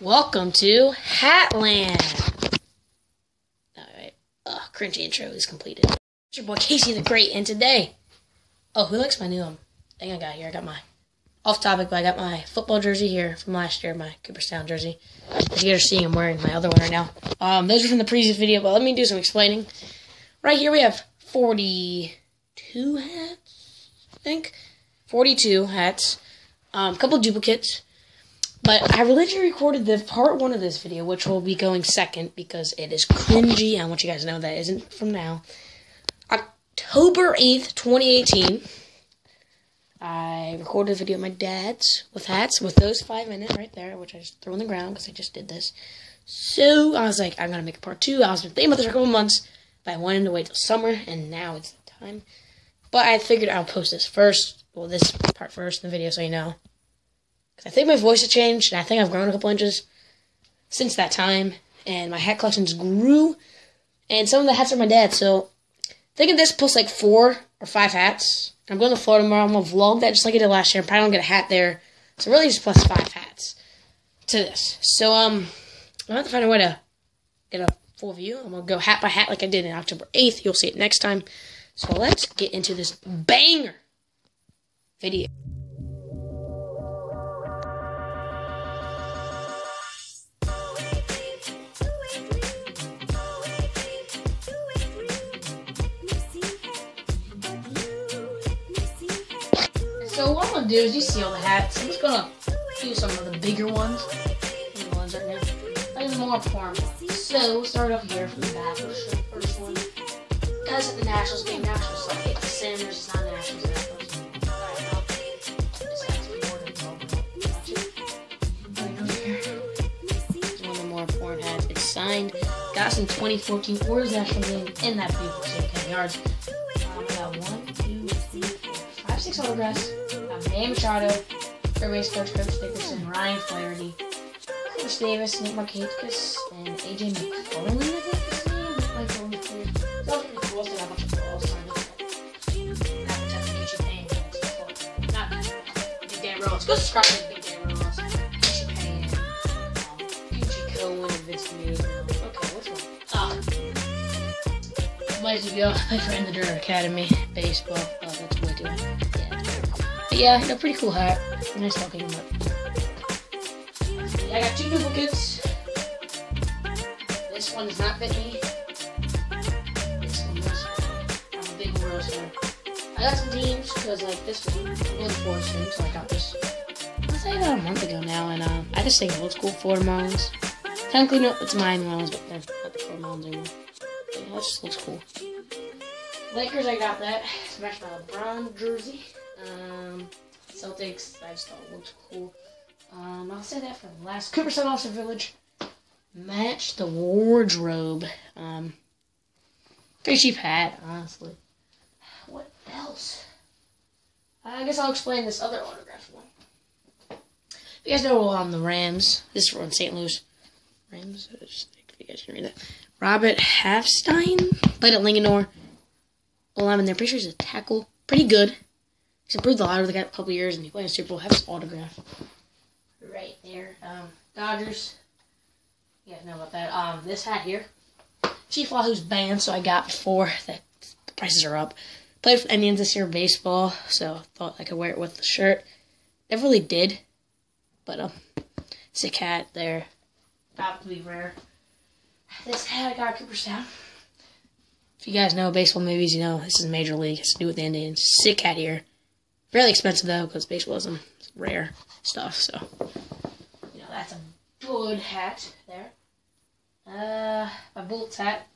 Welcome to Hatland. Alright. Cringy intro is completed. It's your boy Casey the Great, and today. Oh, who likes my new um, thing I got here? I got my. Off topic, but I got my football jersey here from last year, my Cooperstown jersey. As you guys are seeing, I'm wearing my other one right now. Um, those are from the previous video, but let me do some explaining. Right here we have 42 hats, I think. 42 hats. Um, a couple duplicates. But I originally recorded the part one of this video, which will be going second because it is cringy. I want you guys to know that isn't from now. October 8th, 2018. I recorded a video of my dad's with hats with those five in it right there, which I just threw on the ground because I just did this. So I was like, I'm gonna make a part two. I was been thinking about this for a couple months, but I wanted to wait till summer, and now it's the time. But I figured I'll post this first, well, this part first in the video, so you know. I think my voice has changed, and I think I've grown a couple inches since that time, and my hat collections grew, and some of the hats are my dad's. So think of this plus like four or five hats. I'm going to Florida tomorrow. I'm gonna vlog that just like I did last year. I'm probably gonna get a hat there. So really, just plus five hats to this. So um, I have to find a way to get a full view. I'm gonna go hat by hat like I did in October 8th. You'll see it next time. So let's get into this banger video. So what I'm gonna do is you see all the hats. I'm just gonna do some of the bigger ones. The ones right now. Like the more form. So we'll start off here from the back. The first one. Guys at the Nationals game, Nationals like it's the Senators, it's not the Nationals. Hat's. It's one of the more foreign hats. It's signed. Got some 2014 Orioles National game in that beautiful Camden Yards. Um, got one, two, three, four, five, six autographs. Got Machado, third base coach, Coach Dickerson, Ryan Flaherty, Chris Davis, Nick Markakis, and AJ McFarland, I think his name. Phillies. It's all pretty cool. They got a bunch of signed up. Not Big Dan Rose. Go subscribe to Big Dan Rose. Takeshi Payne. Gucci Cohen and Vince News. Okay, what's wrong? Ah. Might go. I for in the Dirt Academy baseball. Oh, that's way too high. Yeah. But yeah, no, pretty cool hat. Nice talking about. Yeah, I got two duplicates. This one does not fit me. This one does. I'm a big Orioles fan. I got some teams because like this one, going to Forest so I got this. I say about a month ago now, and um, I just think it looks cool. Florida Marlins. Technically, no, it's Miami Marlins, but they're not the Florida Marlins anymore. But, yeah, that just looks cool. Lakers, I got that. Matched my LeBron jersey. Um, Celtics, I just thought it looked cool. Um, I'll say that for the last. Cooperstown All Star Village. Match the wardrobe. Um, pretty cheap hat, honestly. What else? I guess I'll explain this other autograph one. You guys know um, the Rams. This is from St. Louis. Rams. I just think you guys can read that. Robert Havenstein played at Lincoln Well, I'm in there. Pretty sure he's a tackle. Pretty good. He's improved a lot over the couple years, and he played in Super Bowl. His autograph right there. Um, Dodgers. You guys know about that. Um, this hat here. Chief Wahoo's banned, so I got before the prices are up. Played for Indians this year baseball, so thought I could wear it with the shirt. Never really did, but um, sick hat there. Probably rare. This hat I got at Cooperstown. If you guys know baseball movies, you know this is Major League. It's to do with the Indians. Sick hat here. Fairly expensive though, because baseball is rare stuff. So, you know that's a good hat there. Uh, my Bullets hat.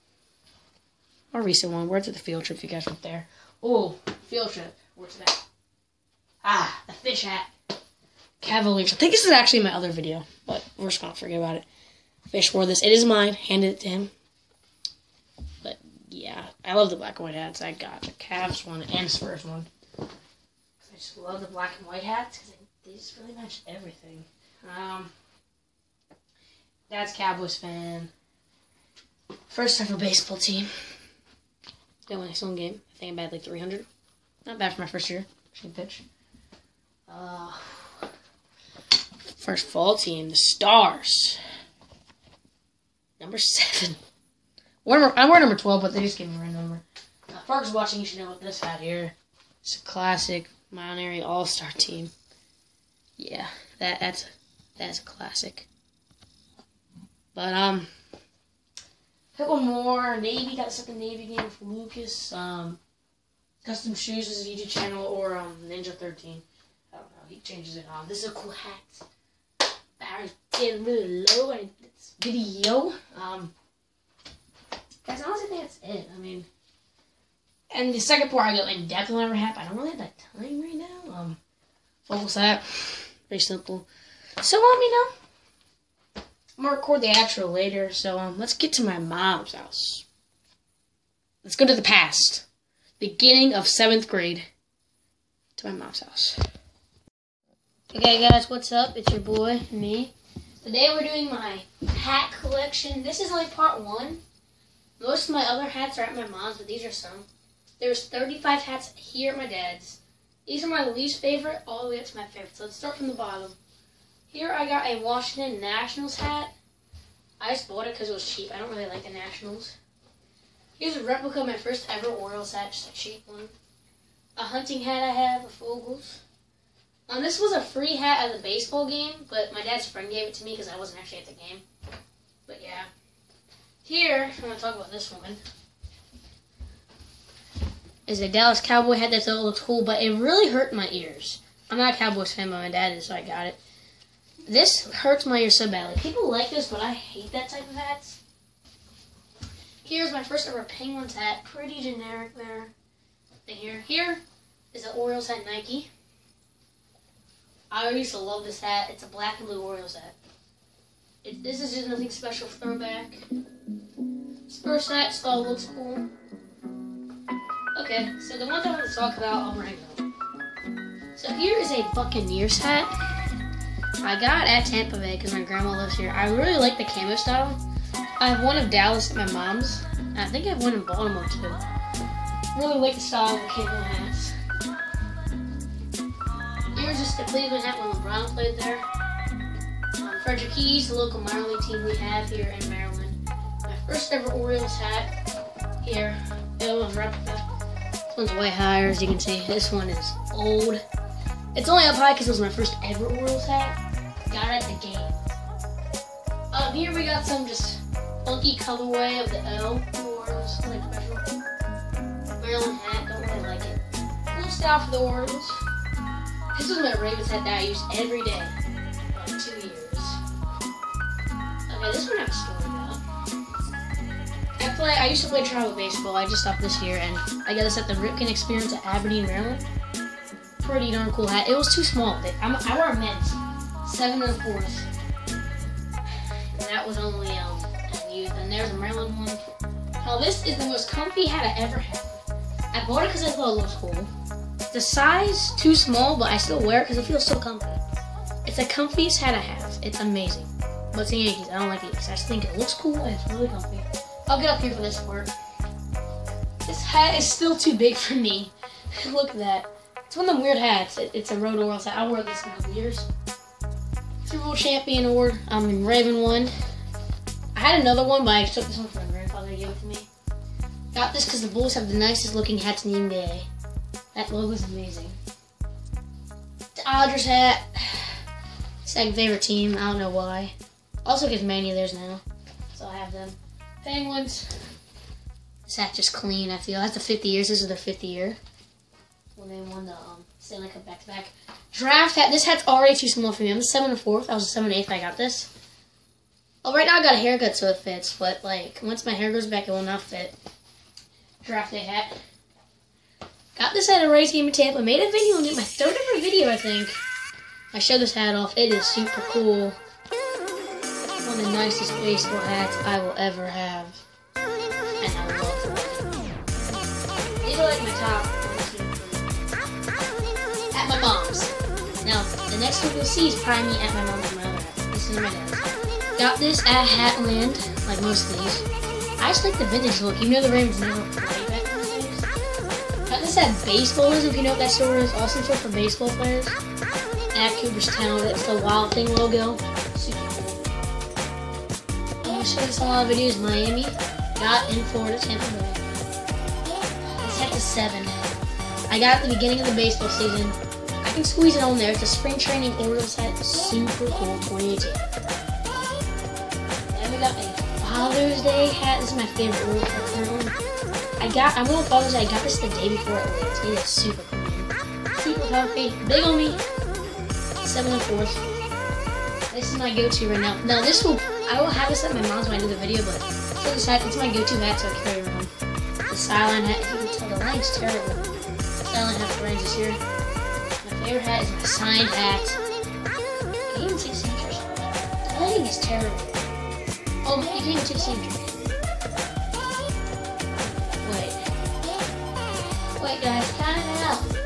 A recent one. Where's the field trip? If you guys went there. Oh, field trip. Where's that? Ah, the fish hat. Cavaliers. I think this is actually my other video, but we're just gonna forget about it. Fish wore this. It is mine. Handed it to him. But yeah, I love the black and white hats. I got the Cavs one and Spurs one. Just love the black and white hats because they just really match everything. Um, Dad's Cowboys fan. First ever baseball team. Got my next one game. I think I batted like 300. Not bad for my first year. Should pitch. Uh, First fall team, the Stars. Number seven. I wear number 12, but they just gave me a random number. If Parker's watching, you should know what this hat here. It's a classic Mount Airy All Star team. Yeah, that that's that's a classic. But um, couple more. Navy got a second Navy game for Lucas. Um, custom shoes is his YouTube channel or um Ninja Thirteen. I don't know. He changes it on. This is a cool hat. Battery's getting really low in this video. Um, guys, honestly, think that's it. I mean. And the second part, I go in depth on every hat. I don't really have that time right now. Um, focus that. Very simple. So, um, you know, I'm gonna record the actual later. So, um, let's get to my mom's house. Let's go to the past. Beginning of seventh grade. To my mom's house. Okay, guys, what's up? It's your boy, me. Today we're doing my hat collection. This is only part one. Most of my other hats are at my mom's, but these are some. There's 35 hats here at my dad's. These are my least favorite all the way up to my favorite. So let's start from the bottom. Here I got a Washington Nationals hat. I just bought it because it was cheap. I don't really like the Nationals. Here's a replica of my first ever Orioles hat, just a cheap one. A hunting hat I have, a Fogels. Um, this was a free hat at the baseball game, but my dad's friend gave it to me because I wasn't actually at the game. But yeah. Here, I'm going to talk about this one is a Dallas Cowboy hat that looks cool, but it really hurt my ears. I'm not a Cowboys fan, but my dad is, so I got it. This hurts my ears so badly. People like this, but I hate that type of hats. Here's my first ever Penguins hat. Pretty generic there. Here. Here is an Orioles hat Nike. I used to love this hat. It's a black and blue Orioles hat. It, this is just nothing special throwback. Spurs hat still looks cool. Okay, so the ones I want to talk about, I'll bring them. So here is a Buccaneers hat. I got at Tampa Bay because my grandma lives here. I really like the camo style. I have one of Dallas at my mom's. I think I have one in Baltimore too. Really like the style of the camo hats. Here's just the Cleveland hat when LeBron played there. Um, Frederick Keys, the local minor league team we have here in Maryland. My first ever Orioles hat here. It was replica. This one's way higher, as you can see. This one is old. It's only up high because it was my first ever Orioles hat. Got it at the game. Um, here we got some just funky colorway of the L Orioles, like special. Maryland hat, don't really like it. Cool style for the Orioles. This was my Ravens hat that I used every day for like two years. Okay, this one have a story play. I used to play travel baseball. I just stopped this year, and I got this at the Ripken Experience at Aberdeen, Maryland. Pretty darn cool hat. It was too small. I'm, I wear a men's seven and a fourth, and that was only um youth. And there's a Maryland one. Now this is the most comfy hat I ever had. I bought it because I thought it looked cool. The size too small, but I still wear it because it feels so comfy. It's the comfiest hat I have. It's amazing. But it's Yankees. I don't like Yankees. I just think it looks cool and it's really comfy. I'll get up here for this part. This hat is still too big for me. Look at that. It's one of them weird hats. It, it's a Road Orioles hat. I wore this in a couple years. Super Bowl champion award. I'm in Raven one. I had another one, but I took this one from my grandfather to give it to me. Got this because the Bulls have the nicest looking hats in the NBA. That logo's amazing. The Dodgers hat. Second favorite team. I don't know why. Also many of theirs now. So I have them. Penguins. This hat just clean, I feel. That's the 50 years. This is the 50 year. When they won the um, Stanley Cup back to back. Draft hat. This hat's already too small for me. I'm a 7 and 4th. I was a 7 and 8th. I got this. Well, right now I got a haircut so it fits. But, like, once my hair goes back, it will not fit. Draft day hat. Got this at a Rays game in Tampa. Made a video on it. My third ever video, I think. I showed this hat off. It is super cool one of the nicest baseball hats I will ever have. And I love them. These are like my top At my mom's. Now, the next one you'll see is probably me at my mom's and my other hat. This is my dad's. Got this at Hatland, like most of these. I just like the vintage look, even though the Ravens never played back. Got this at Baseballism, if you know what that store is. Awesome store for baseball players. at Cooperstown. That's the Wild Thing logo. I'm show you some of videos. Miami got in Florida, Tampa Bay. Is seven. I got at the beginning of the baseball season. I can squeeze it on there. It's a spring training Orioles hat. Super cool, 2018. Then we got a Father's Day hat. This is my favorite Orioles. I got, I went on Father's Day. I got this the day before lands. It is super cool. Super comfy. Big on me. Seven and fourth. This is my go-to right now. Now this will, I will have this at my mom's when I do the video, but it's my go-to hat so I carry around. The Sideline hat, if you can tell, the line's terrible. Sideline hat for Rangers here. My favorite hat is my signed hat. Can you even the signatures? The lighting is terrible. Oh, you can't even see signatures. Wait. Wait, guys, count it out.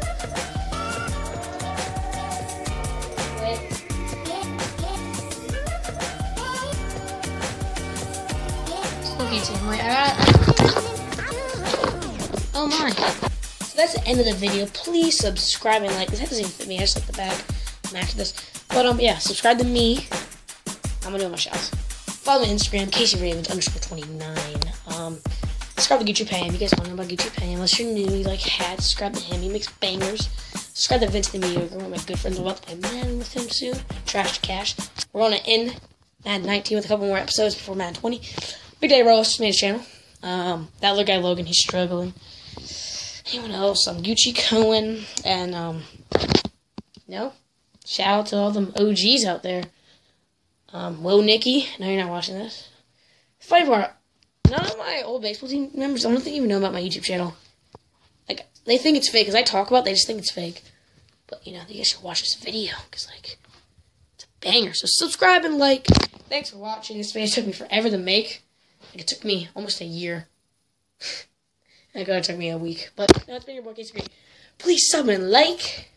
Still can't see them. Wait, I got Oh my. So that's the end of the video. Please subscribe and like. This hat doesn't even fit me. I just like the back. I'm after this. But um, yeah, subscribe to me. I'm gonna do my shouts. Follow me on Instagram, Casey Ravens underscore 29. Um, subscribe to Gucci Pam. You guys want to know about Gucci Pam? Unless you're new, you like hats, subscribe to him. He makes bangers. Subscribe to Vince the Mediocre. One of my good friends. I'm about to play Madden with him soon. Trash to Cash. We're gonna end Madden 19 with a couple more episodes before Madden 20. Big Day Roast made his channel. Um, that little guy, Logan, he's struggling. Anyone else? I'm Gucci Cohen. And, um, know, shout out to all them OGs out there. Um, Will Nicky. No, you're not watching this. Funny part, none of my old baseball team members, I don't think even know about my YouTube channel. Like, they think it's fake. Because I talk about it, they just think it's fake. But, you know, guys should watch this video. Because, like, it's a banger. So subscribe and like. Thanks for watching. This video took me forever to make. Like, it took me almost a year. I it took me a week. But, it's been your boy, Casey Please sub and like.